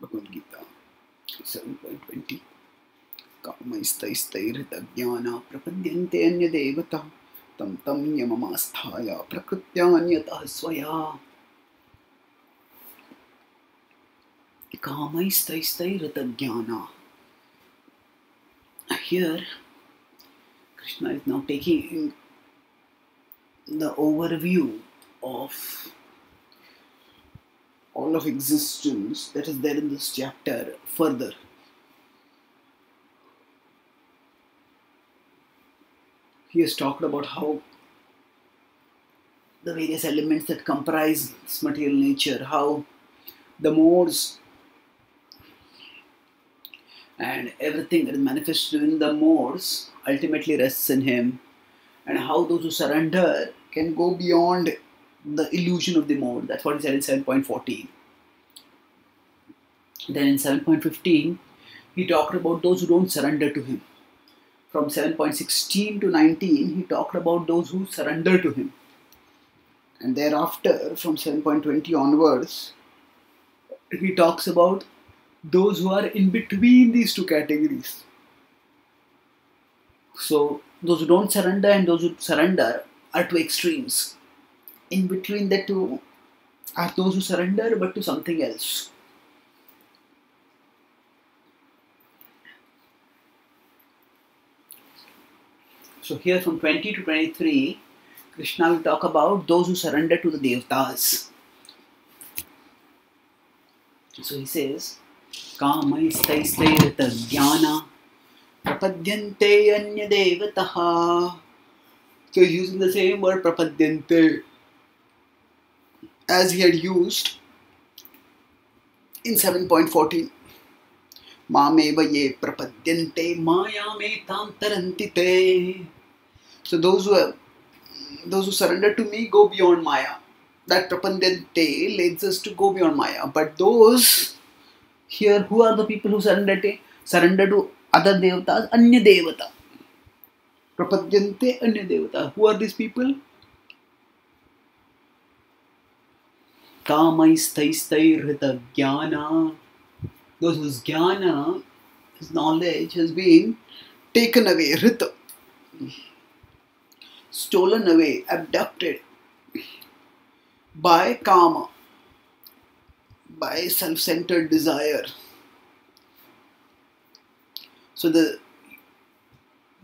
Bhagavad Gita 7.20 कामैस्तैस्तैर्हृतज्ञाना प्रपद्यन्ते अन्यदेवता तं तं यममास्थाय प्रकृत्यान्यतः स्वया। कामैस्तैस्तैर्हृतज्ञाना Here, Krishna is now taking the overview of all of existence that is there in this chapter further. He has talked about how the various elements that comprise this material nature, how the modes and everything that is manifested in the modes ultimately rests in him, and how those who surrender can go beyond the illusion of the mode. That's what he said in 7.14. Then in 7.15, he talked about those who don't surrender to him. From 7.16 to 19, he talked about those who surrender to him. And thereafter, from 7.20 onwards, he talks about those who are in between these two categories. So, those who don't surrender and those who surrender are two extremes in between the two are those who surrender but to something else. So here from 20 to 23, Krishna will talk about those who surrender to the devatas. So he says, Kamaistaistairtadyana prapadyante anya devataha. So he's using the same word prapadyante as he had used in 7.14. Mameva ye prapadyante mayame tam tarantite. So those who have, those who surrender to me go beyond Maya. That prapadyante leads us to go beyond Maya. But those here, who are the people who surrender to, surrender to other devatas? Anya devata. Prapadyante anya devata. Who are these people? Kamaistaistairhita. Those whose jnana, his knowledge has been taken away, rita, stolen away, abducted by kama by self centered desire. So, the,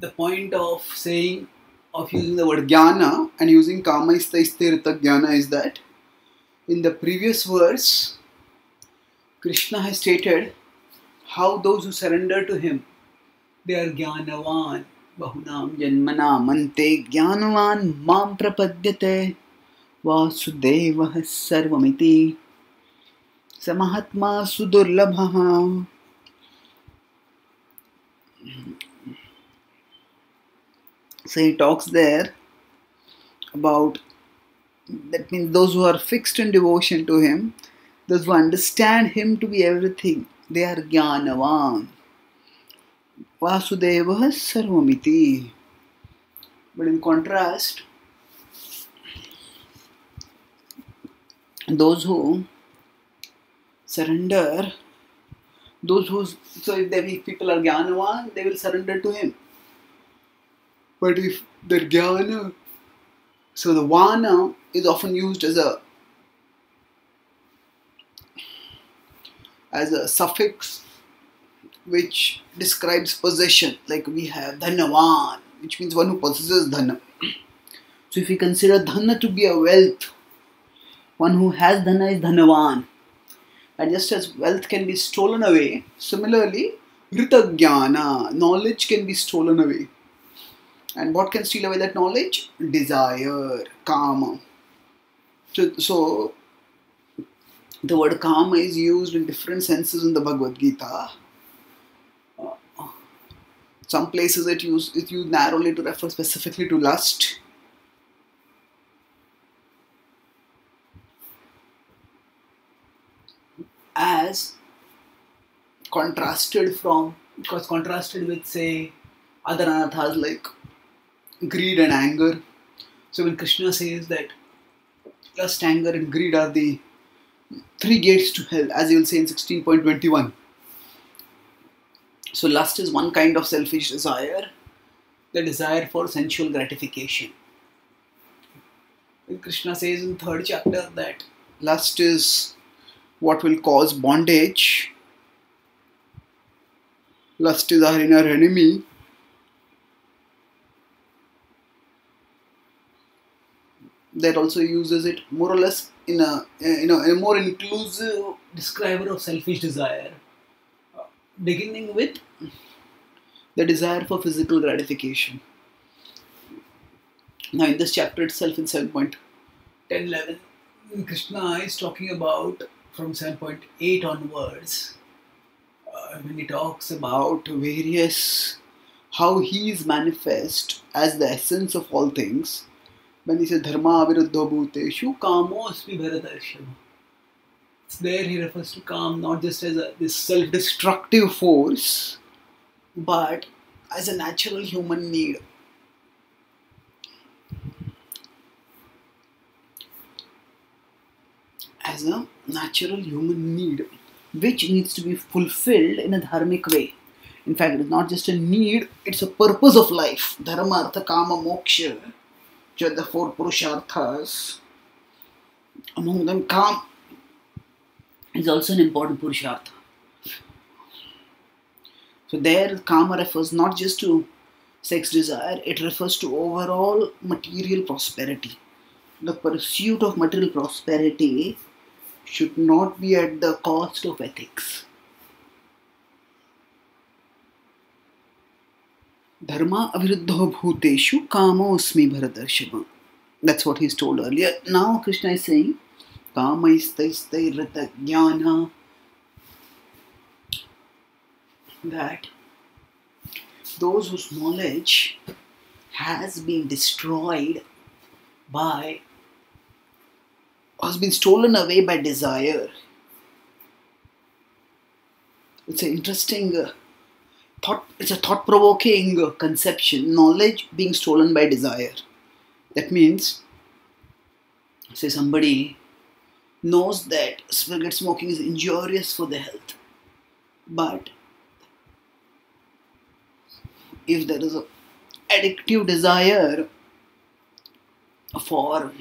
the point of saying, of using the word jnana and using kama istaistirita jnana is that in the previous verse, Krishna has stated how those who surrender to him, they are jnanavan. Bahunam janmana mante jnanavan mam prapadyate vasudevah sarvamiti स महात्मा so he talks there about that means those who are fixed in devotion to him those who understand him to be everything they are jnanavan. Vasudeva sarvamiti. But in contrast those who surrender those who so if they if people are jnanavan they will surrender to him. But if they're jnana so the vana uh, is often used as a as a suffix which describes possession. Like we have dhanavan which means one who possesses dhana so if we consider dhana to be a wealth one who has dhana is dhanavan and just as wealth can be stolen away, similarly, Ritaghyana, knowledge can be stolen away. And what can steal away that knowledge? Desire, kama. So, so the word kama is used in different senses in the Bhagavad Gita. some places it it used narrowly to refer specifically to lust. as contrasted from because contrasted with say other anarthas like greed and anger so when krishna says that lust anger and greed are the three gates to hell, as you will say in 16.21. So, lust is one kind of selfish desire, the desire for sensual gratification. Krishna says in third chapter that lust is what will cause bondage. Lust is our inner enemy. That also uses it more or less in a you know a more inclusive describer of selfish desire, beginning with the desire for physical gratification. Now, in this chapter itself, in 7.10 11, Krishna is talking about from 7.8 onwards uh, when he talks about various how he is manifest as the essence of all things. When he says dharma aviruddha bhuteshu kamo asmi bharatarshava. There he refers to calm not just as a, this self-destructive force, but as a natural human need. as a natural human need which needs to be fulfilled in a dharmic way. In fact, it's not just a need, it's a purpose of life. Dharma, Artha, Kama, Moksha, are the four Purusharthas. Among them, Kam is also an important Purushartha. So, there, Kama refers not just to sex desire, it refers to overall material prosperity. The pursuit of material prosperity should not be at the cost of ethics. धर्म अविरुद्ध भूतेषु कामो अस्मि भरदर्शव that's what he told earlier now Krishna is saying कामैस्तैस्तै रत ज्ञान that those whose knowledge has been destroyed by has been stolen away by desire. It's an interesting uh, thought, it's a thought provoking uh, conception knowledge being stolen by desire. That means, say, somebody knows that cigarette smoking is injurious for the health, but if there is a addictive desire for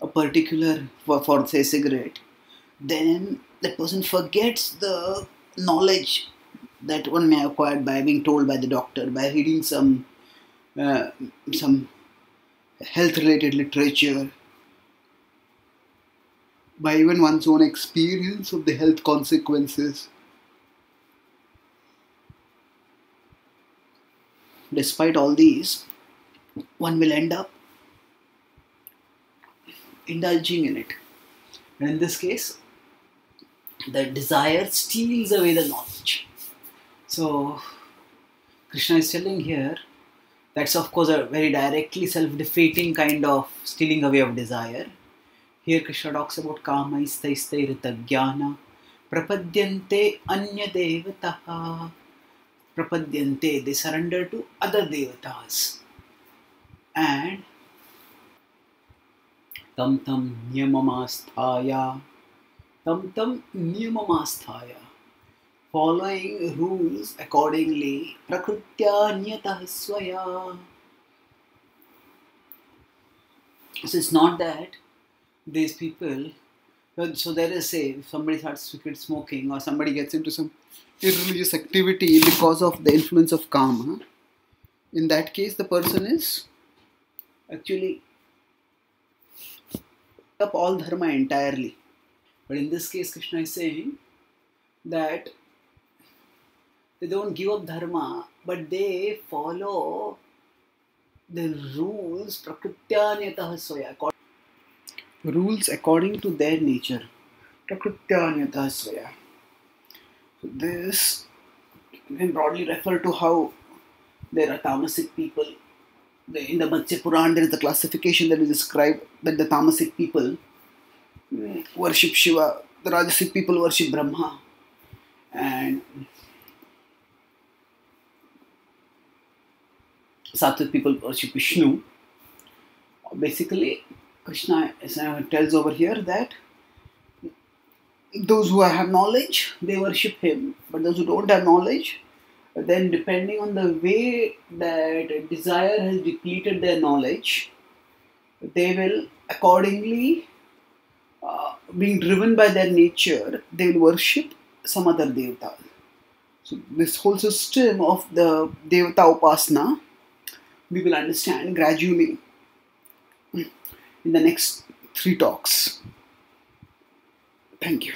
a particular for, for say cigarette then that person forgets the knowledge that one may acquired by being told by the doctor by reading some uh, some health related literature by even one's own experience of the health consequences despite all these one will end up indulging in it. And in this case, the desire steals away the knowledge. So, Krishna is telling here that's, of course, a very directly self defeating kind of stealing away of desire. Here, Krishna talks about kama istaistai ritagyana prapadyante anya devataha. Prapadyante, they surrender to other devatas. And tam tam nyamamastaya तं तं नियममास्थाय following rules accordingly prakrutya niyatah swaya so it's not that these people so there is say if somebody starts quit smoking or somebody gets into some irreligious activity because of the influence of karma in that case the person is actually up all dharma entirely. But in this case, Krishna is saying that they don't give up dharma, but they follow the rules prakrityanyatah swaya. Rules according to their nature. So this can broadly refer to how there are tamasic people in the Matsya Puran, there is the classification that is described that the Tamasic people worship Shiva, the Rajasic people worship Brahma, and Sattvic people worship Vishnu. Basically, Krishna uh, tells over here that those who have knowledge they worship him, but those who don't have knowledge, then depending on the way that desire has depleted their knowledge, they will accordingly, being driven by their nature, they will worship some other devata. So this whole system of the devata upasana, we will understand gradually in the next three talks. Thank you.